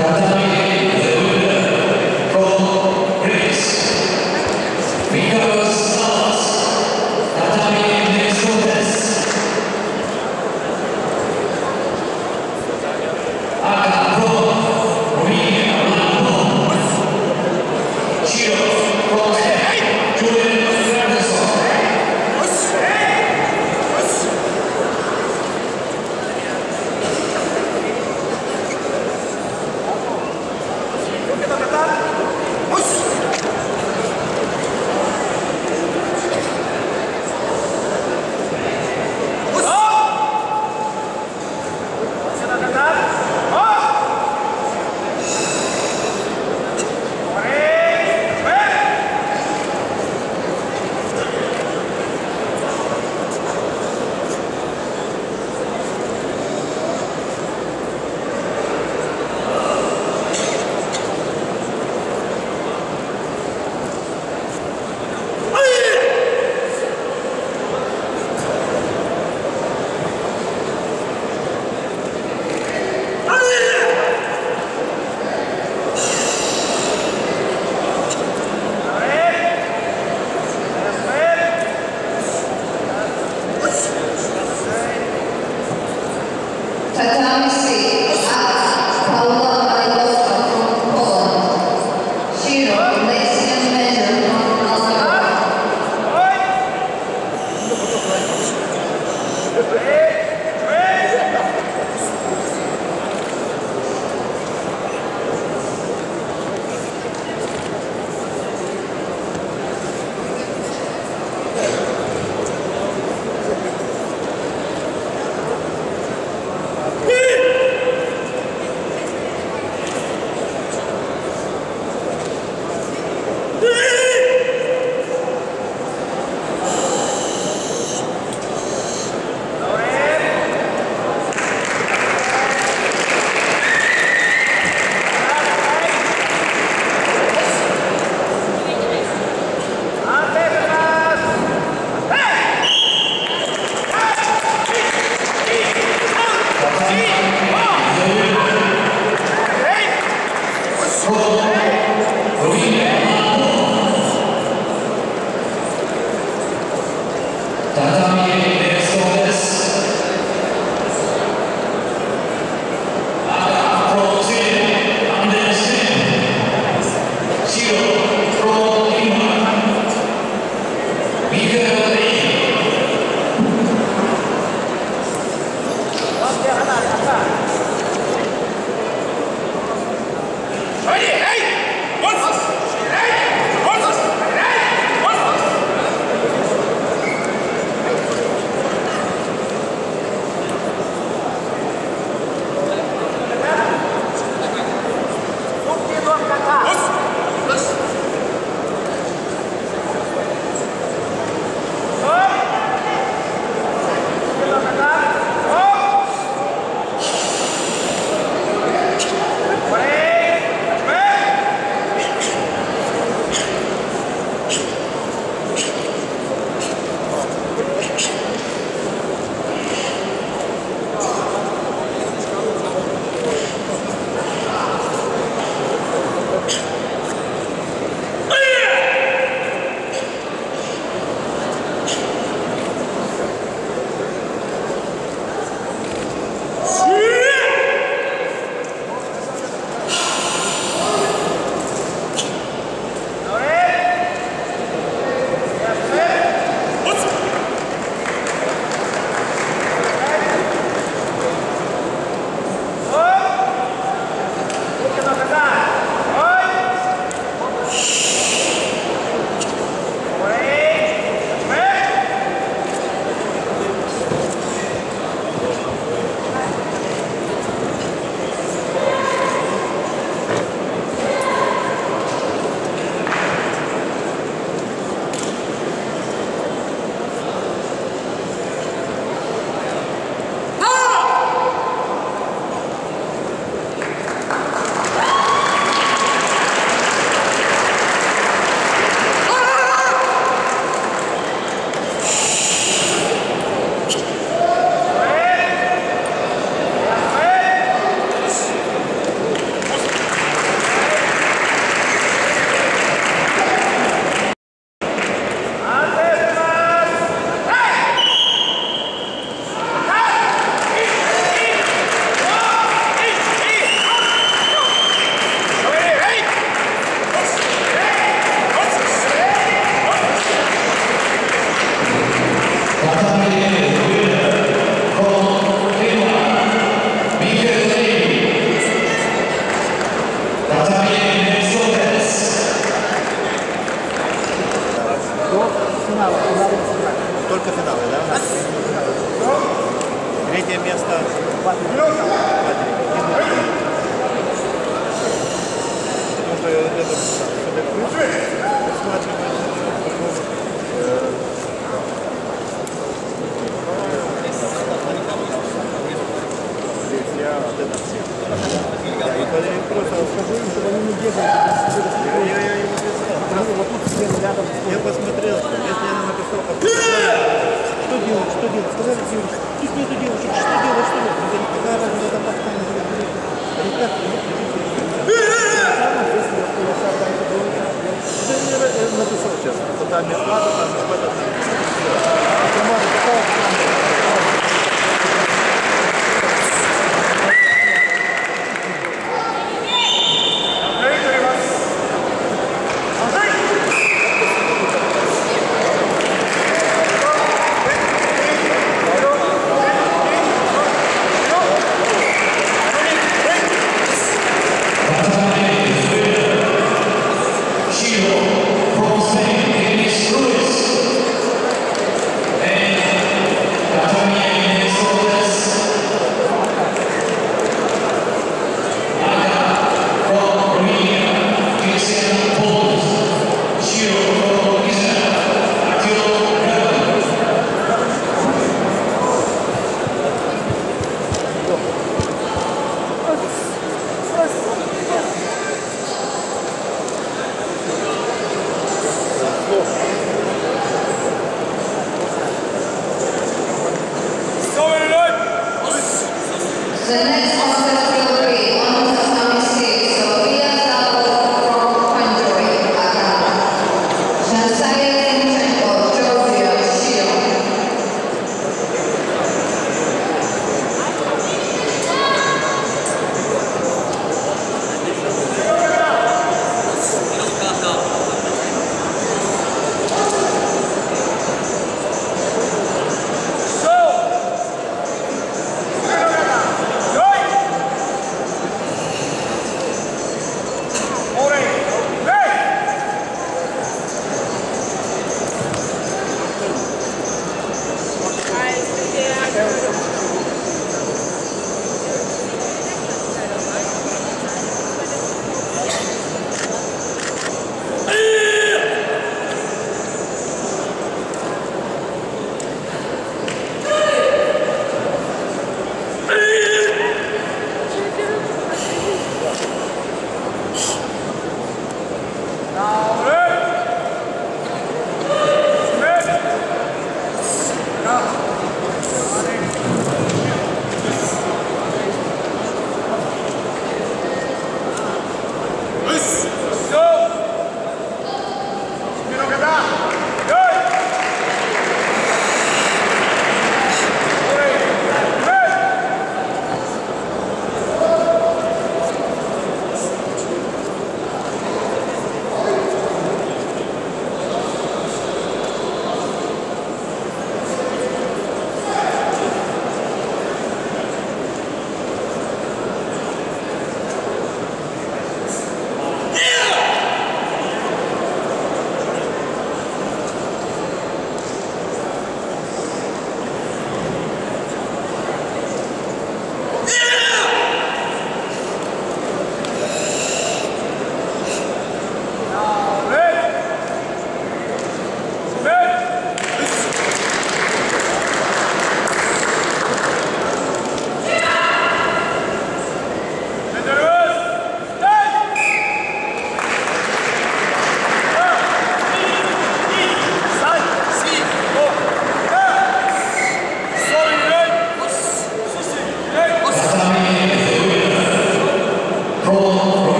Tatami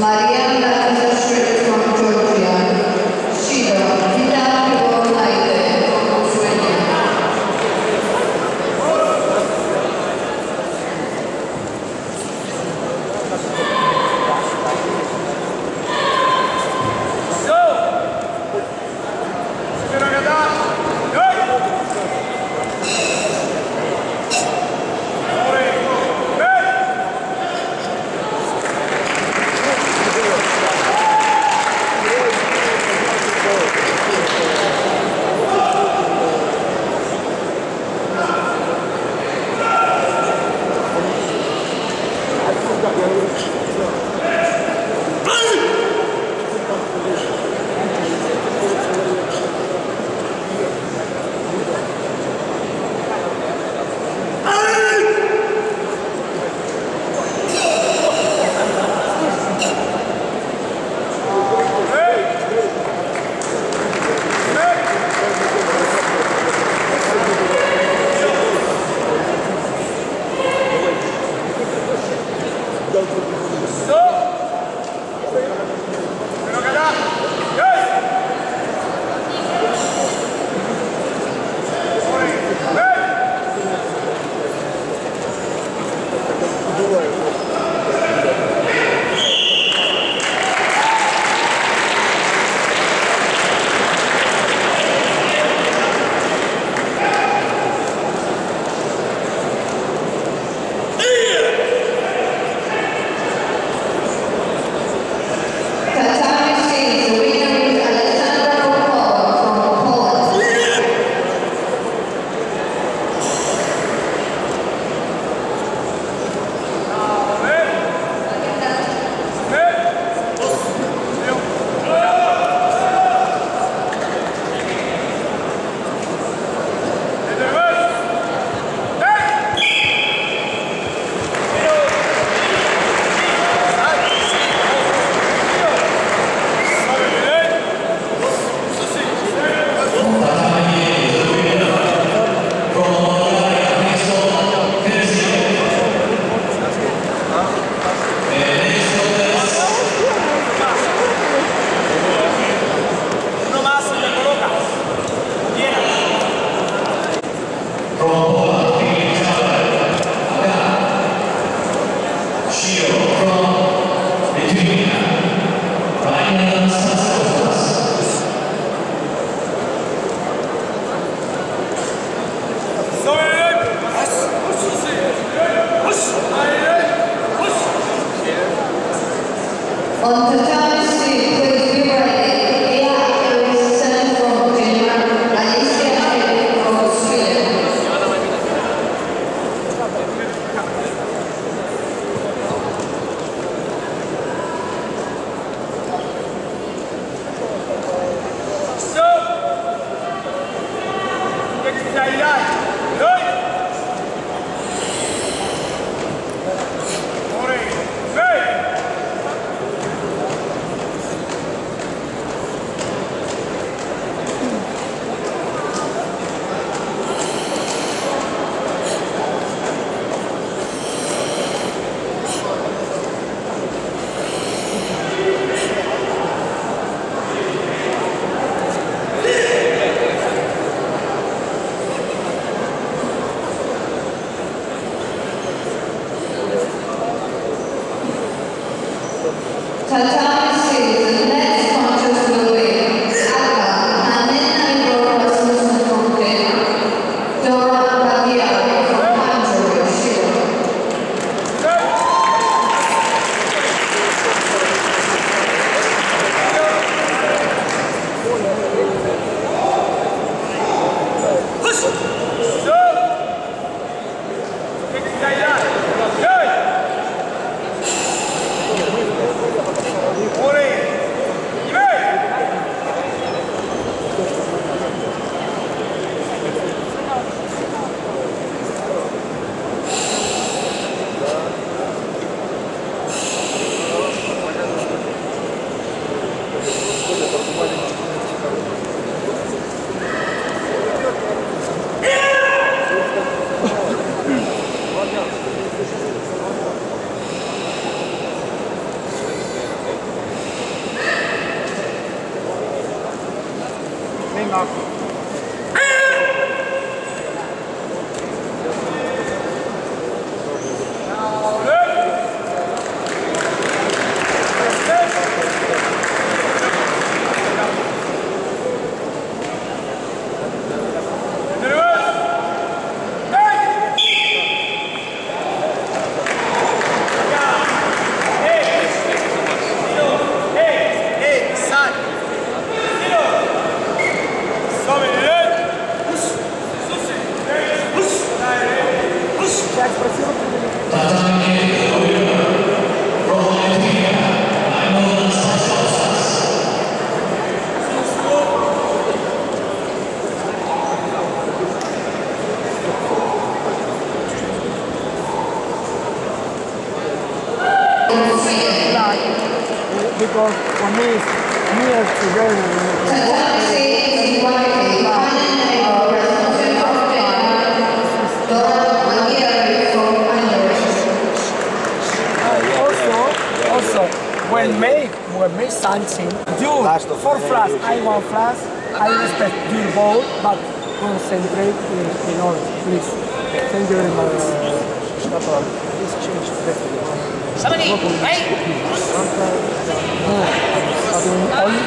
Mariana.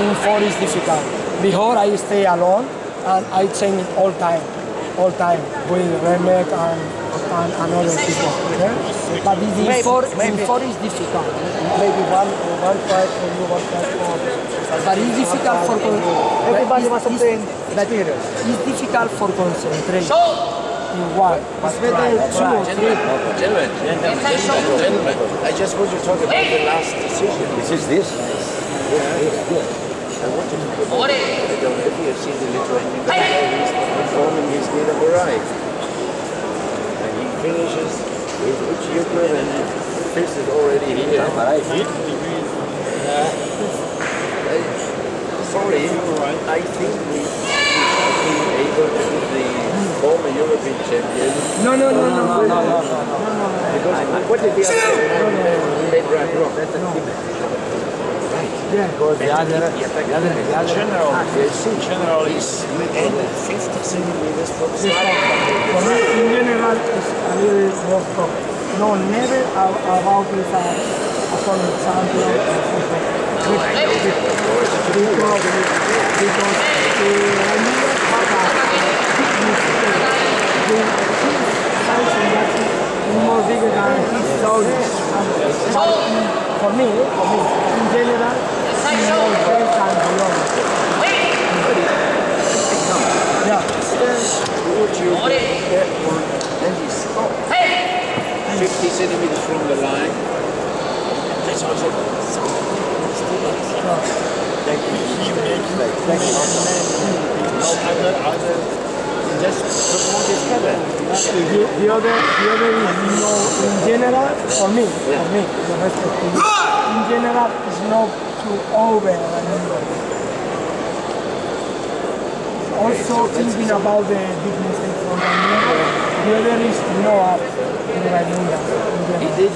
In, four is difficult. Before I stay alone and I change it all time, all time with Remek and, and and other people. Okay? But in, in four, in four is difficult. Maybe one one five for you, one five for. But it's difficult for Everybody but wants to it's- It's difficult for concentration So, in one. It's better two or three. Gentlemen, gentlemen, gentlemen, gentlemen, I just want to talk about the last decision. This is this. I want to talk about, Ore. I don't know if you have seen the Lithuanian guy, Hey. he's performing his Nida Barai. And he finishes with Uchiyukur and Fist is already here. I, sorry, I think we should be able to give the former European champion No, no, no, no, no, no, no. no. because what did the other made right wrong? Yeah. The other, the other, the other. General, general is ended 50 centimeters from the. For me, in general, it's a little more tough. No, never a- about this uh, for example, uh, uh, a more for me, for me, in general, he's more big than beyond. Yeah. Would you get one and he stopped 50 centimeters from the line? That's also this cover. The, the in general, for me, for me, the respect to you, in general, is not and. Also thinking about the big mistake from Raimundo, the other is no up in Raimundo. did